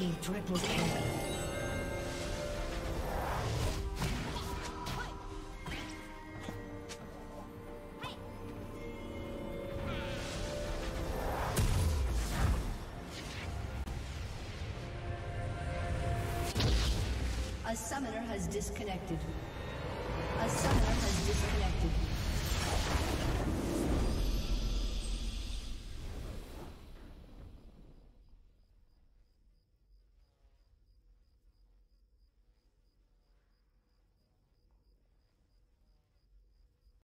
Triple kill.